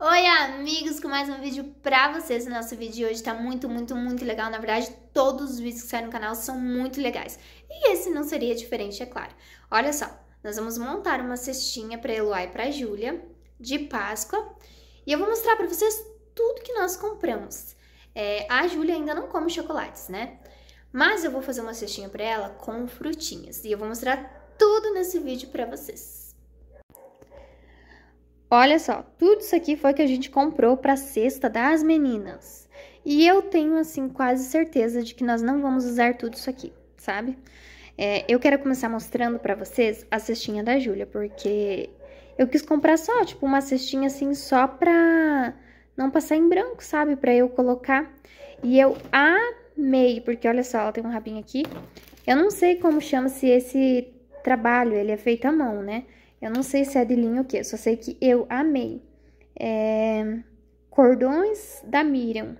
Oi amigos, com mais um vídeo pra vocês. O nosso vídeo de hoje tá muito, muito, muito legal. Na verdade, todos os vídeos que saem no canal são muito legais. E esse não seria diferente, é claro. Olha só, nós vamos montar uma cestinha pra Eloá e pra Júlia de Páscoa. E eu vou mostrar pra vocês tudo que nós compramos. É, a Júlia ainda não come chocolates, né? Mas eu vou fazer uma cestinha pra ela com frutinhas. E eu vou mostrar tudo nesse vídeo pra vocês. Olha só, tudo isso aqui foi que a gente comprou para a cesta das meninas. E eu tenho, assim, quase certeza de que nós não vamos usar tudo isso aqui, sabe? É, eu quero começar mostrando para vocês a cestinha da Júlia, porque eu quis comprar só, tipo, uma cestinha assim, só pra não passar em branco, sabe? Pra eu colocar. E eu amei, porque olha só, ela tem um rabinho aqui. Eu não sei como chama-se esse trabalho, ele é feito à mão, né? Eu não sei se é de linha o quê, só sei que eu amei. É... Cordões da Miriam.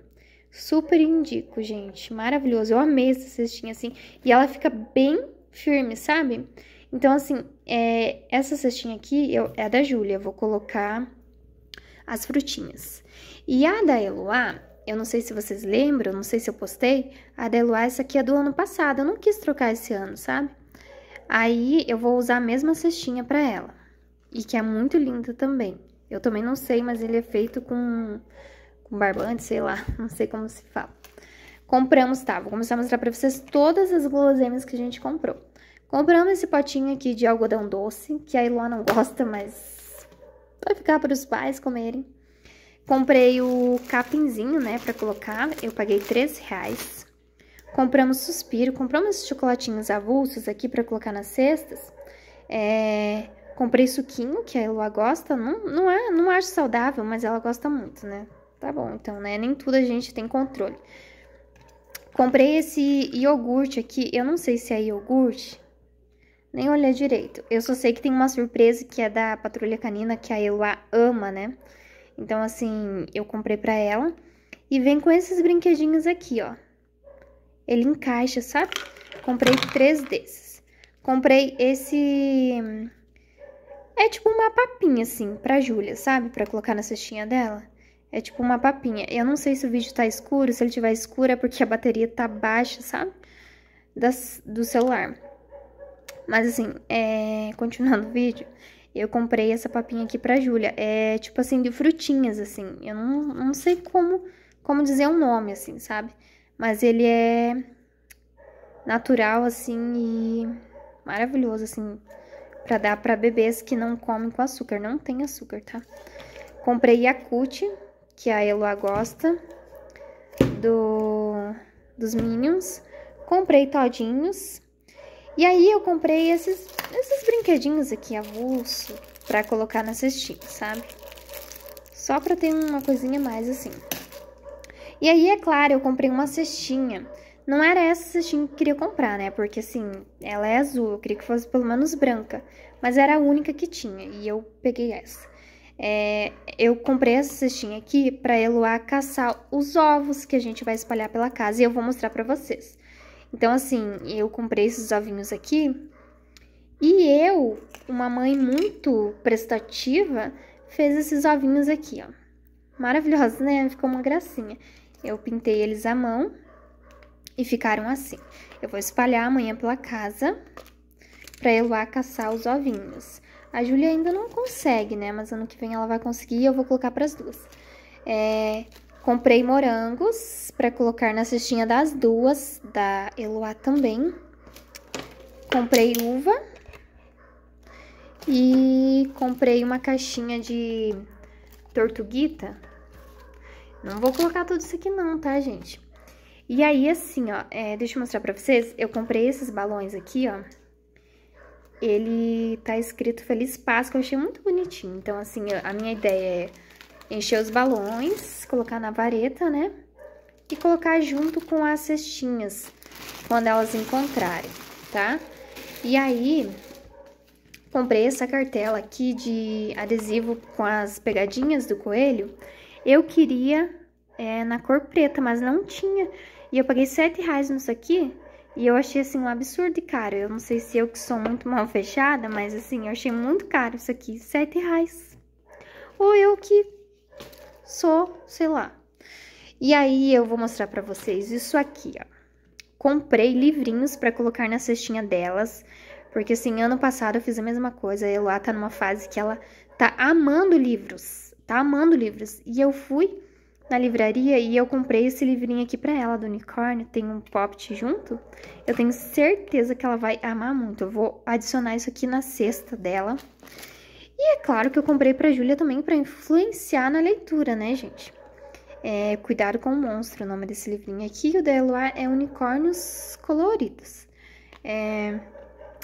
Super indico, gente. Maravilhoso. Eu amei essa cestinha, assim. E ela fica bem firme, sabe? Então, assim, é... essa cestinha aqui eu... é da Júlia. Vou colocar as frutinhas. E a da Eloá, eu não sei se vocês lembram, não sei se eu postei. A da Eloá, essa aqui é do ano passado. Eu não quis trocar esse ano, sabe? Aí eu vou usar a mesma cestinha para ela. E que é muito linda também. Eu também não sei, mas ele é feito com, com barbante, sei lá, não sei como se fala. Compramos, tá, vou começar a mostrar pra vocês todas as guloseimas que a gente comprou. Compramos esse potinho aqui de algodão doce, que a Ilua não gosta, mas vai ficar para os pais comerem. Comprei o capinzinho, né, pra colocar, eu paguei 13 reais. Compramos suspiro, compramos esses chocolatinhos avulsos aqui para colocar nas cestas. É, comprei suquinho, que a Eloa gosta. Não, não, é, não acho saudável, mas ela gosta muito, né? Tá bom, então, né? Nem tudo a gente tem controle. Comprei esse iogurte aqui. Eu não sei se é iogurte. Nem olhei direito. Eu só sei que tem uma surpresa que é da Patrulha Canina, que a Eloa ama, né? Então, assim, eu comprei pra ela. E vem com esses brinquedinhos aqui, ó ele encaixa, sabe? Comprei três desses. Comprei esse... É tipo uma papinha, assim, pra Júlia, sabe? Pra colocar na cestinha dela. É tipo uma papinha. Eu não sei se o vídeo tá escuro, se ele tiver escuro é porque a bateria tá baixa, sabe? Das, do celular. Mas assim, é... continuando o vídeo, eu comprei essa papinha aqui pra Júlia. É tipo assim, de frutinhas, assim. Eu não, não sei como, como dizer o nome, assim, sabe? Mas ele é natural, assim, e maravilhoso, assim, pra dar pra bebês que não comem com açúcar. Não tem açúcar, tá? Comprei Yakut, que a Eloa gosta, do, dos Minions. Comprei todinhos. E aí eu comprei esses, esses brinquedinhos aqui, avulso, pra colocar na cestinha, sabe? Só pra ter uma coisinha mais assim. E aí, é claro, eu comprei uma cestinha. Não era essa cestinha que eu queria comprar, né? Porque assim, ela é azul, eu queria que fosse pelo menos branca. Mas era a única que tinha e eu peguei essa. É, eu comprei essa cestinha aqui pra Eloá caçar os ovos que a gente vai espalhar pela casa e eu vou mostrar pra vocês. Então, assim, eu comprei esses ovinhos aqui e eu, uma mãe muito prestativa, fez esses ovinhos aqui, ó. Maravilhosos, né? Ficou uma gracinha. Eu pintei eles à mão e ficaram assim. Eu vou espalhar amanhã pela casa pra Eloá caçar os ovinhos. A Júlia ainda não consegue, né? Mas ano que vem ela vai conseguir e eu vou colocar pras duas. É, comprei morangos pra colocar na cestinha das duas, da Eloá também. Comprei uva. E comprei uma caixinha de tortuguita não vou colocar tudo isso aqui não, tá, gente? E aí, assim, ó, é, deixa eu mostrar pra vocês. Eu comprei esses balões aqui, ó. Ele tá escrito Feliz Páscoa, eu achei muito bonitinho. Então, assim, a minha ideia é encher os balões, colocar na vareta, né? E colocar junto com as cestinhas, quando elas encontrarem, tá? E aí, comprei essa cartela aqui de adesivo com as pegadinhas do coelho. Eu queria é, na cor preta, mas não tinha. E eu paguei sete reais nisso aqui. E eu achei, assim, um absurdo de caro. Eu não sei se eu que sou muito mal fechada, mas, assim, eu achei muito caro isso aqui. Sete reais. Ou eu que passou, sei lá. E aí eu vou mostrar pra vocês isso aqui, ó. Comprei livrinhos pra colocar na cestinha delas, porque assim, ano passado eu fiz a mesma coisa. A Eloá tá numa fase que ela tá amando livros, tá amando livros. E eu fui na livraria e eu comprei esse livrinho aqui pra ela, do unicórnio, tem um poppet junto. Eu tenho certeza que ela vai amar muito. Eu vou adicionar isso aqui na cesta dela. E é claro que eu comprei pra Júlia também pra influenciar na leitura, né, gente? É Cuidado com o Monstro, o nome desse livrinho aqui. O da é Unicórnios Coloridos. É,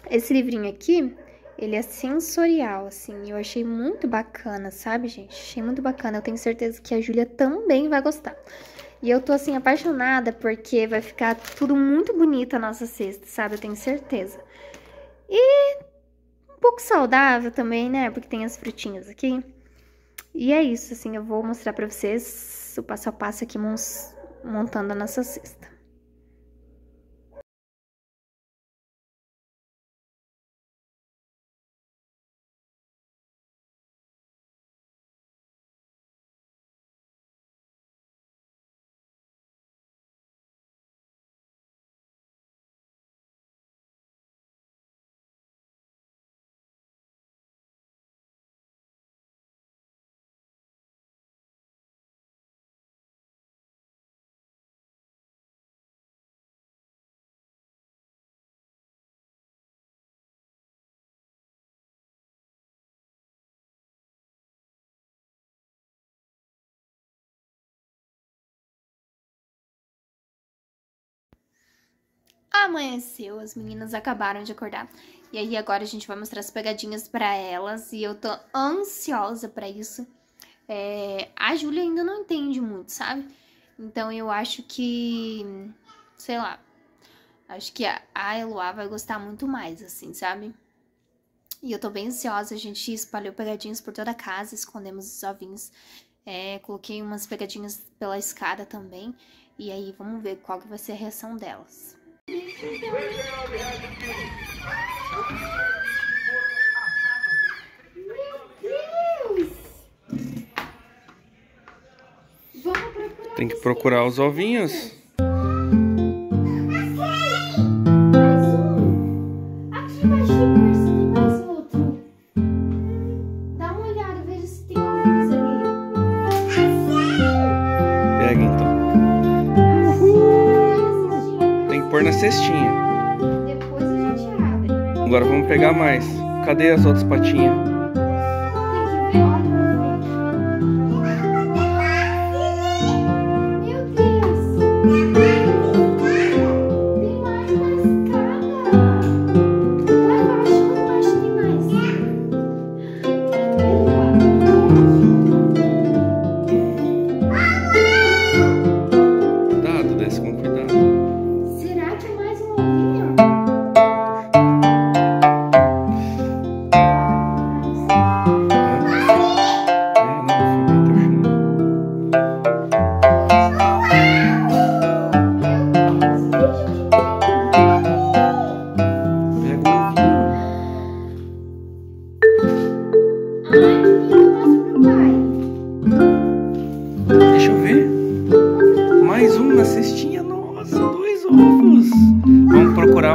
esse livrinho aqui, ele é sensorial, assim. Eu achei muito bacana, sabe, gente? Achei muito bacana. Eu tenho certeza que a Júlia também vai gostar. E eu tô, assim, apaixonada porque vai ficar tudo muito bonito a nossa cesta, sabe? Eu tenho certeza. E um pouco saudável também, né? Porque tem as frutinhas aqui. E é isso, assim, eu vou mostrar pra vocês o passo a passo aqui montando a nossa cesta. Amanheceu, as meninas acabaram de acordar. E aí agora a gente vai mostrar as pegadinhas para elas e eu tô ansiosa para isso. É, a Júlia ainda não entende muito, sabe? Então eu acho que, sei lá, acho que a, a Eloá vai gostar muito mais, assim, sabe? E eu tô bem ansiosa, a gente espalhou pegadinhas por toda a casa, escondemos os ovinhos, é, coloquei umas pegadinhas pela escada também. E aí vamos ver qual que vai ser a reação delas. Tem que procurar os ovinhos. Agora vamos pegar mais. Cadê as outras patinhas? Tem que ver,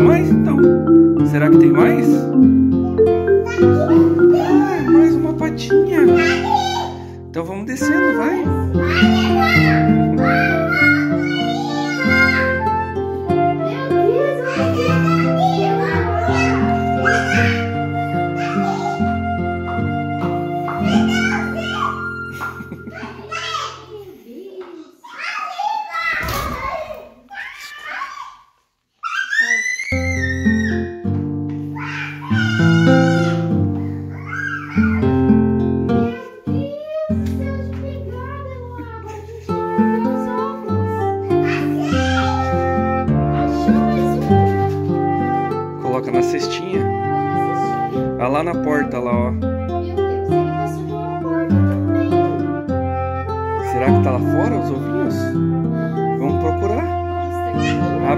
olha. Será que tem mais? Ah, mais uma patinha. Então vamos descendo, vai.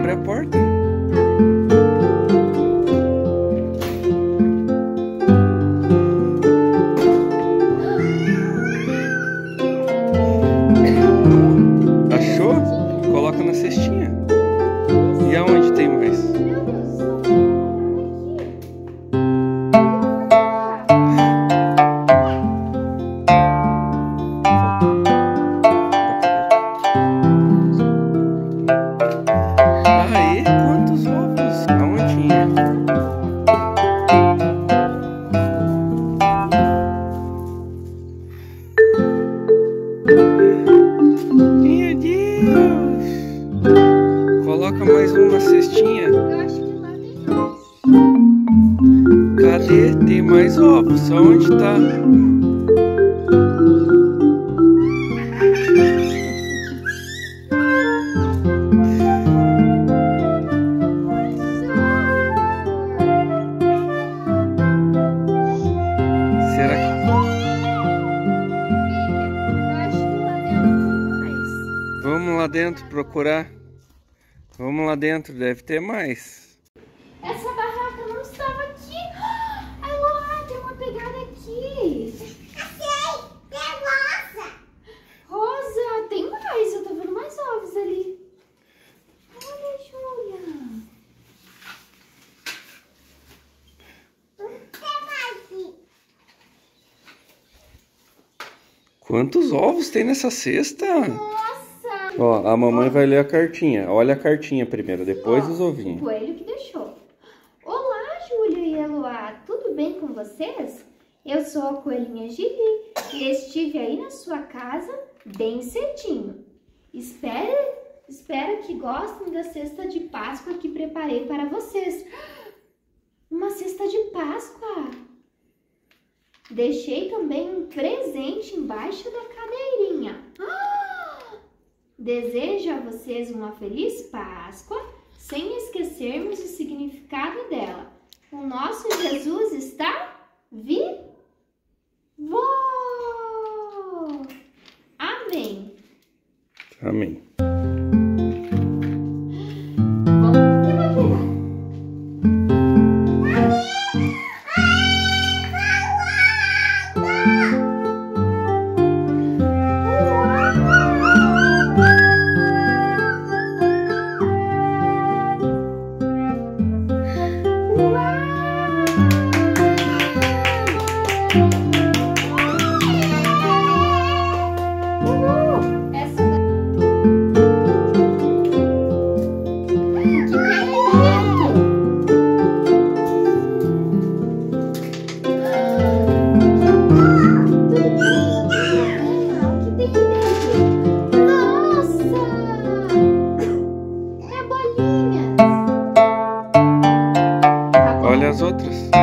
Abre a porta. Procurar. Vamos lá dentro, deve ter mais. Essa barraca não estava aqui. Ai, Luá, tem uma pegada aqui. Rosa, tem mais. Eu tô vendo mais ovos ali. Olha, Júlia. Quantos ovos tem nessa cesta? Ó, a mamãe vai ler a cartinha. Olha a cartinha primeiro, depois Ó, os O ovinhos. coelho que deixou. Olá, Júlia e Eloá. Tudo bem com vocês? Eu sou a coelhinha Gili e estive aí na sua casa bem cedinho. Espero, espero que gostem da cesta de Páscoa que preparei para vocês. Uma cesta de Páscoa! Deixei também um presente embaixo da cadeirinha. Ah! Desejo a vocês uma feliz Páscoa, sem esquecermos o significado dela. O nosso Jesus está vivo. Amém. Amém. Bom.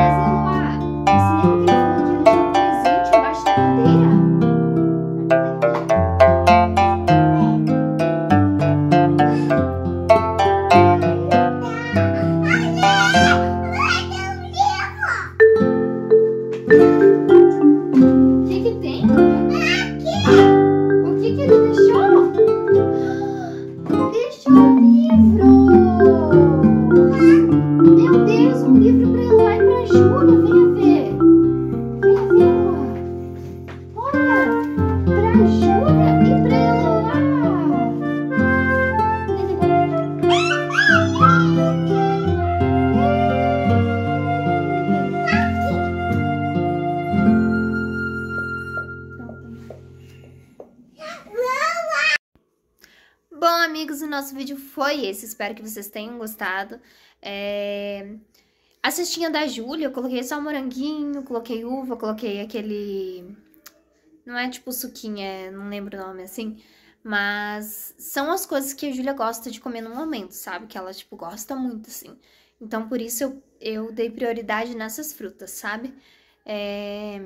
Amigos, o nosso vídeo foi esse. Espero que vocês tenham gostado. É, A cestinha da Júlia, eu coloquei só moranguinho, coloquei uva, coloquei aquele... Não é tipo suquinho, é... não lembro o nome assim. Mas são as coisas que a Júlia gosta de comer no momento, sabe? Que ela, tipo, gosta muito, assim. Então, por isso eu, eu dei prioridade nessas frutas, sabe? É...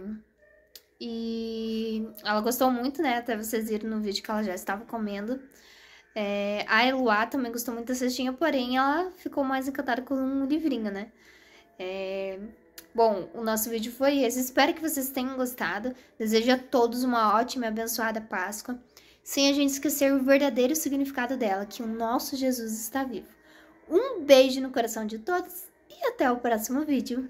E ela gostou muito, né? Até vocês viram no vídeo que ela já estava comendo. É, a Eloá também gostou muito da cestinha, porém ela ficou mais encantada com um livrinho, né? É, bom, o nosso vídeo foi esse. Espero que vocês tenham gostado. Desejo a todos uma ótima e abençoada Páscoa. Sem a gente esquecer o verdadeiro significado dela, que o nosso Jesus está vivo. Um beijo no coração de todos e até o próximo vídeo.